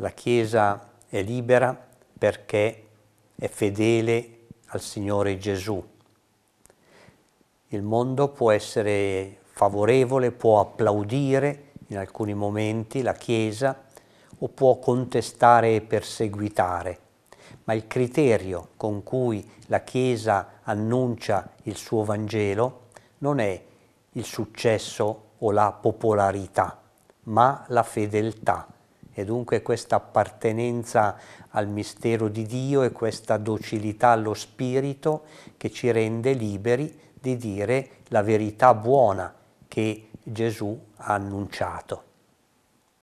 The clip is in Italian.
La Chiesa è libera perché è fedele al Signore Gesù. Il mondo può essere favorevole, può applaudire in alcuni momenti la Chiesa o può contestare e perseguitare, ma il criterio con cui la Chiesa annuncia il suo Vangelo non è il successo o la popolarità, ma la fedeltà e dunque questa appartenenza al mistero di Dio e questa docilità allo Spirito che ci rende liberi di dire la verità buona che Gesù ha annunciato.